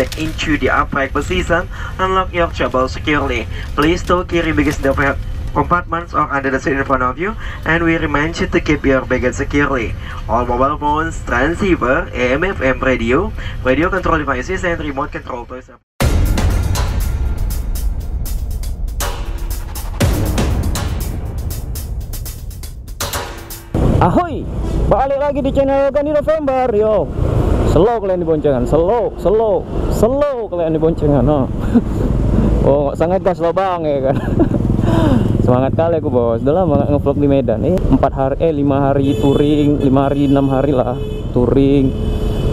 back into the upright position, unlock your trouble securely. Please do carry baggage in the compartments or under the seat in front of you, and we remind you to keep your baggage securely. All mobile phones, transceiver, AM/FM radio, radio control devices, and remote control toys. Ahoy, balik lagi di channel Gani November, yo. Slow kalian di boncengan, slow, slow, slow kalian di boncengan, no. Oh, sangat gas lo bang ya kan. Semangat kali aku bos. Udah lama ngevlog di Medan. Eh, 4 hari, eh 5 hari touring, 5 hari, 6 hari lah touring.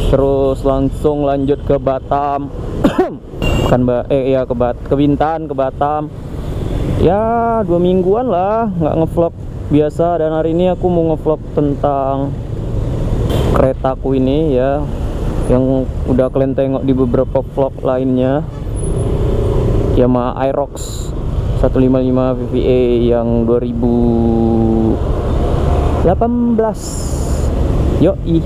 Terus langsung lanjut ke Batam. Bukan mbak, eh ya ke Bat, ke Bintan, ke Batam. Ya dua mingguan lah nggak ngevlog biasa dan hari ini aku mau ngevlog tentang keretaku ini ya yang udah kalian tengok di beberapa vlog lainnya Yamaha Aerox 155 VVA yang 2018 yoi.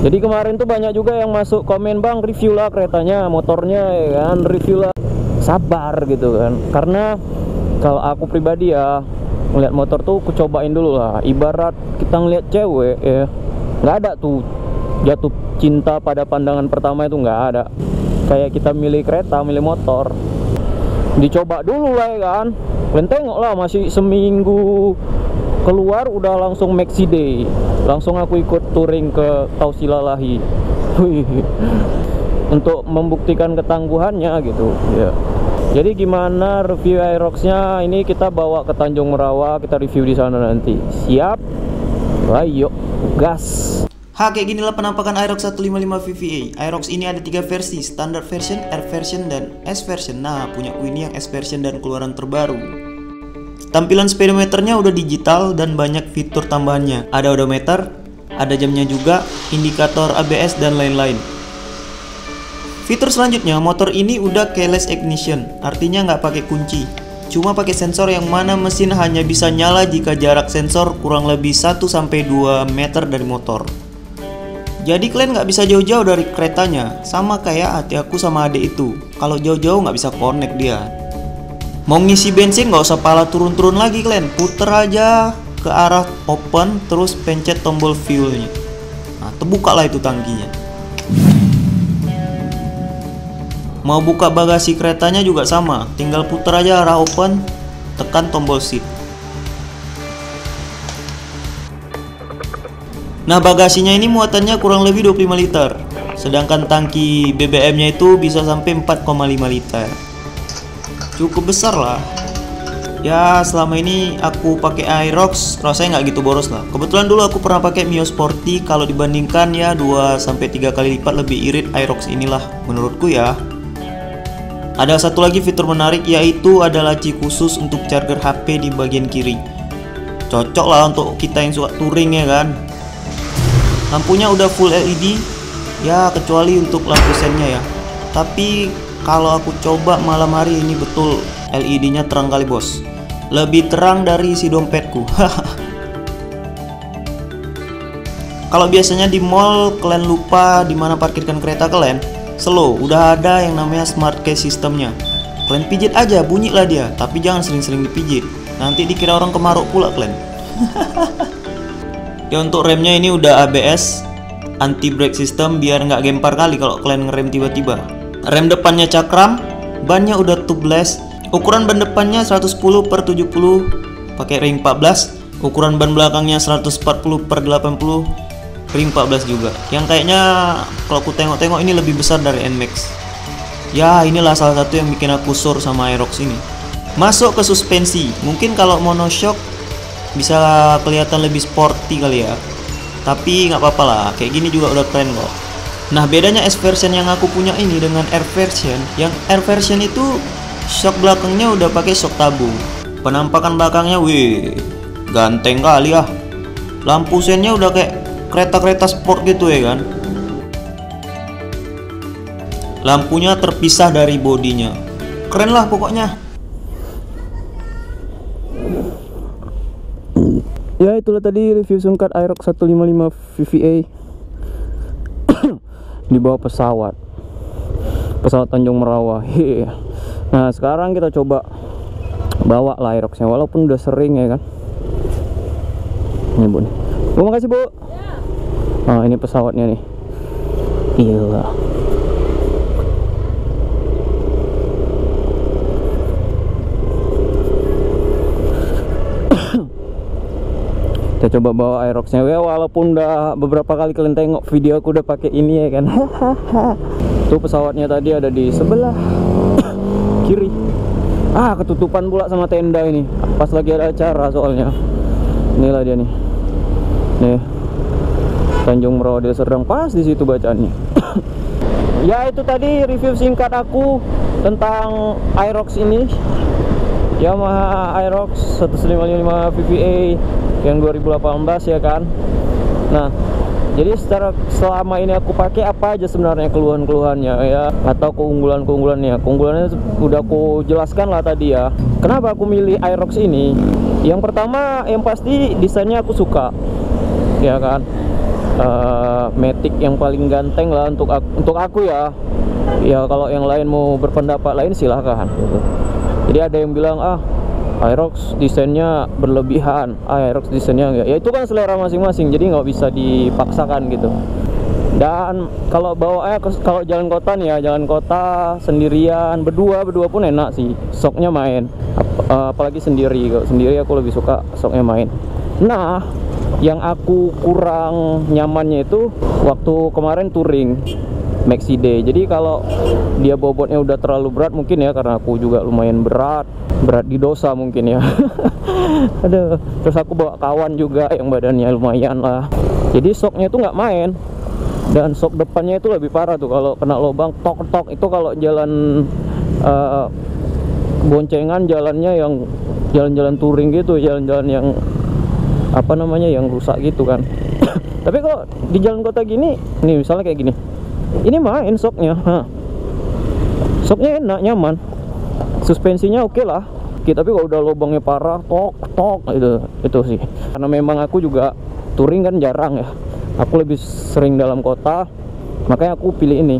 Jadi kemarin tuh banyak juga yang masuk komen bang review lah keretanya motornya ya kan? Review lah. Sabar gitu kan. Karena kalau aku pribadi ya ngeliat motor tuh aku cobain dulu lah. Ibarat kita ngeliat cewek ya nggak ada tuh jatuh cinta pada pandangan pertama itu nggak ada. Kayak kita milih kereta milih motor. Dicoba dulu lah ya kan? Kalian tengok lah masih seminggu keluar udah langsung maxi day langsung aku ikut touring ke Tausilalahi. Untuk membuktikan ketangguhannya gitu. Ya. Jadi gimana review Aerox-nya? Ini kita bawa ke Tanjung Merawa kita review di sana nanti. Siap? Ayo gas Ha, kayak ginilah penampakan Aerox 155 VVA. Aerox ini ada tiga versi, standard version, air version, dan S version. Nah, punya aku ini yang S version dan keluaran terbaru. Tampilan speedometernya udah digital dan banyak fitur tambahannya. Ada odometer, ada jamnya juga, indikator ABS dan lain-lain. Fitur selanjutnya, motor ini udah keyless ignition, artinya nggak pakai kunci. Cuma pakai sensor yang mana mesin hanya bisa nyala jika jarak sensor kurang lebih 1-2 meter dari motor. Jadi kalian nggak bisa jauh-jauh dari keretanya, sama kayak hati aku sama adik itu. Kalau jauh-jauh nggak bisa connect dia. Mau ngisi bensin nggak usah pala turun-turun lagi kalian, puter aja ke arah open, terus pencet tombol fuelnya. Nah, terbuka lah itu tangkinya. Mau buka bagasi keretanya juga sama, tinggal puter aja arah open, tekan tombol seat. Nah bagasinya ini muatannya kurang lebih 25 liter. Sedangkan tangki BBM-nya itu bisa sampai 4,5 liter. Cukup besar lah. Ya selama ini aku pakai Aerox rasanya nggak gitu boros lah. Kebetulan dulu aku pernah pakai Mio Sporty. Kalau dibandingkan ya 2-3 kali lipat lebih irit Aerox inilah menurutku ya. Ada satu lagi fitur menarik yaitu ada laci khusus untuk charger HP di bagian kiri. Cocok lah untuk kita yang suka touring ya kan Lampunya udah full LED ya kecuali untuk lampu sennya ya. Tapi kalau aku coba malam hari ini betul LED-nya terang kali bos. Lebih terang dari si dompetku. kalau biasanya di mall kalian lupa di mana parkirkan kereta kalian, slow udah ada yang namanya smart key sistemnya. Kalian pijit aja, bunyilah dia, tapi jangan sering-sering dipijit. Nanti dikira orang kemaruk pula kalian. Ya untuk remnya ini udah ABS anti brake system biar nggak gempar kali kalau kalian ngerem tiba-tiba. Rem depannya cakram, bannya udah tubeless. Ukuran ban depannya 110 per 70 pakai ring 14. Ukuran ban belakangnya 140 per 80 ring 14 juga. Yang kayaknya kalau aku tengok-tengok ini lebih besar dari NMAX. Ya inilah salah satu yang bikin aku sur sama Aerox ini. Masuk ke suspensi, mungkin kalau monoshock bisa kelihatan lebih sporty kali ya. Tapi nggak apa-apa lah kayak gini juga udah keren kok. Nah bedanya S version yang aku punya ini dengan Air version yang Air version itu shock belakangnya udah pakai shock tabung penampakan belakangnya wih ganteng kali ya lampu sennya udah kayak kereta-kereta sport gitu ya kan? Lampunya terpisah dari bodinya. Keren lah pokoknya Ya itulah tadi review singkat Aerox 155 VVA di bawah pesawat. pesawat Tanjung Merawa. Nah sekarang kita coba bawa lah Aeroxnya walaupun udah sering ya kan. Ini bu nih. Bu makasih bu. Nah ini pesawatnya nih. Gila kita coba bawa Aeroxnya. Ya walaupun udah beberapa kali kalian tengok video aku udah pakai ini ya kan. Tuh pesawatnya tadi ada di sebelah kiri. Ah ketutupan pula sama tenda ini. Pas lagi ada acara soalnya. Inilah dia nih. Nih. Tanjung Merawa Deli Serdang pas di situ bacaannya. Ya itu tadi review singkat aku tentang Aerox ini. Yamaha Aerox 155 VVA yang 2018 ya kan? Nah jadi secara selama ini aku pakai apa aja sebenarnya keluhan-keluhannya ya? Atau keunggulan-keunggulannya? Keunggulannya udah aku jelaskan lah tadi ya. Kenapa aku milih Aerox ini? Yang pertama yang pasti desainnya aku suka ya kan? Uh, Matic yang paling ganteng lah untuk aku, untuk aku ya. Ya kalau yang lain mau berpendapat lain silahkan gitu. jadi ada yang bilang ah Aerox desainnya berlebihan. Aerox desainnya enggak ya itu kan selera masing-masing jadi nggak bisa dipaksakan gitu. Dan kalau bawa eh kalau jalan kota nih ya jalan kota sendirian berdua berdua pun enak sih soknya main. Ap eh, apalagi sendiri kalau sendiri aku lebih suka soknya main. Nah yang aku kurang nyamannya itu waktu kemarin touring Maxi Day. Jadi kalau dia bobotnya udah terlalu berat mungkin ya karena aku juga lumayan berat, berat di dosa mungkin ya. Aduh, terus aku bawa kawan juga yang badannya lumayan lah. Jadi soknya itu nggak main. Dan sok depannya itu lebih parah tuh kalau kena lubang tok tok itu kalau jalan uh, boncengan jalannya yang jalan-jalan touring gitu, jalan-jalan yang apa namanya yang rusak gitu kan. Tapi kalau di jalan kota gini, nih misalnya kayak gini, ini main soknya ha. soknya enak nyaman. Suspensinya oke okay lah. Oke, tapi kalau udah lubangnya parah tok tok itu itu sih. Karena memang aku juga touring kan jarang ya. Aku lebih sering dalam kota makanya aku pilih ini.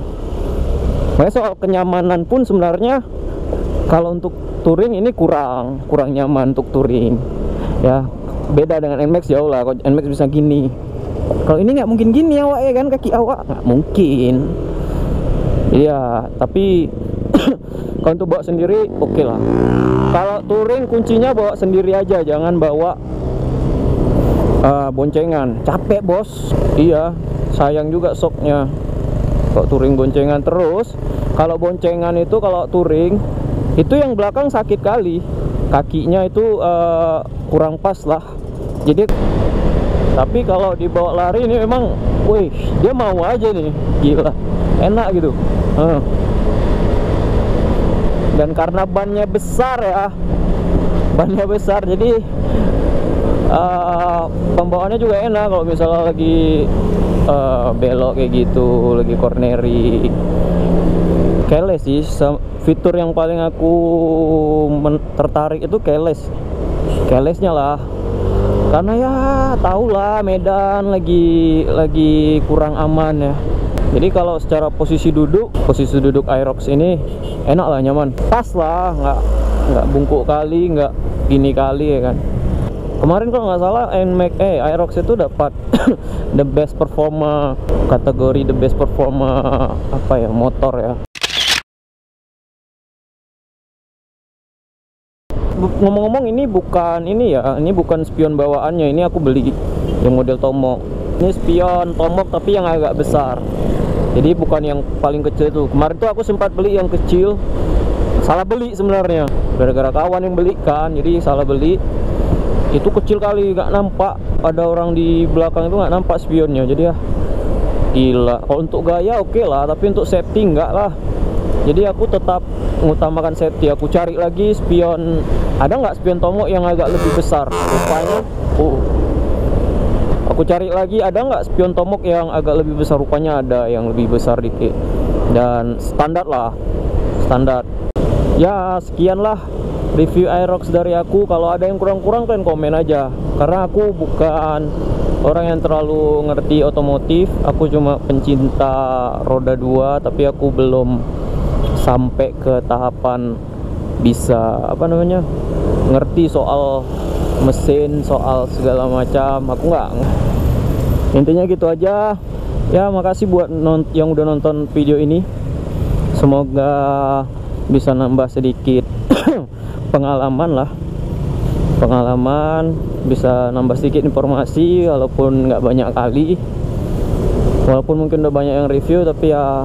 Makanya soal kenyamanan pun sebenarnya kalau untuk touring ini kurang kurang nyaman untuk touring. Ya beda dengan NMAX jauh lah. Kalau NMAX bisa gini kalau ini nggak mungkin gini awak ya kan? Kaki awak. Nggak mungkin. Iya tapi kalau untuk bawa sendiri oke okay lah. Kalau touring kuncinya bawa sendiri aja. Jangan bawa uh, boncengan. Capek bos. Iya sayang juga soknya. Kalau touring boncengan terus kalau boncengan itu kalau touring itu yang belakang sakit kali. Kakinya itu uh, kurang pas lah. Jadi tapi kalau dibawa lari ini memang wih dia mau aja nih. Gila. Enak gitu. Dan karena bannya besar ya bannya besar jadi uh, pembawaannya juga enak kalau misalnya lagi uh, belok kayak gitu lagi corneri. Keles sih fitur yang paling aku tertarik itu keles. Kelesnya lah karena ya tau lah Medan lagi lagi kurang aman ya. Jadi kalau secara posisi duduk posisi duduk Aerox ini enak lah nyaman. Pas lah nggak nggak bungkuk kali nggak gini kali ya kan. Kemarin kalau nggak salah NMAX eh Aerox itu dapat the best performa kategori the best performa apa ya motor ya ngomong-ngomong ini bukan ini ya ini bukan spion bawaannya ini aku beli yang model Tomok. Ini spion Tomok tapi yang agak besar. Jadi bukan yang paling kecil itu. Kemarin tuh aku sempat beli yang kecil. Salah beli sebenarnya. Gara-gara kawan yang belikan jadi salah beli. Itu kecil kali nggak nampak. Ada orang di belakang itu nggak nampak spionnya. Jadi ya gila. Kalau untuk gaya oke okay lah. Tapi untuk safety enggak lah. Jadi aku tetap mengutamakan safety. Aku cari lagi spion ada nggak spion tomok yang agak lebih besar? Rupanya oh aku cari lagi ada nggak spion tomok yang agak lebih besar? Rupanya ada yang lebih besar dikit. Dan standar lah. Standar. Ya sekian lah review Aerox dari aku. Kalau ada yang kurang-kurang kalian komen aja. Karena aku bukan orang yang terlalu ngerti otomotif. Aku cuma pencinta roda 2 tapi aku belum sampai ke tahapan bisa apa namanya ngerti soal mesin soal segala macam. Aku nggak intinya gitu aja. Ya makasih buat non yang udah nonton video ini. Semoga bisa nambah sedikit pengalaman lah. Pengalaman bisa nambah sedikit informasi walaupun nggak banyak kali. Walaupun mungkin udah banyak yang review tapi ya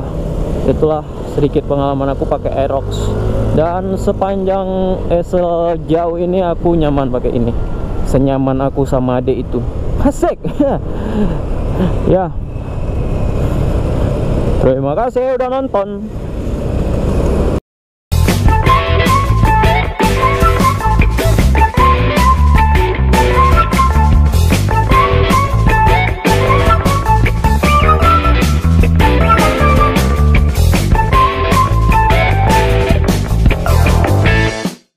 itulah sedikit pengalaman aku pakai Aerox dan sepanjang eh, sejauh ini aku nyaman pakai ini. Senyaman aku sama adik itu. Asik. Ya. Terima kasih udah nonton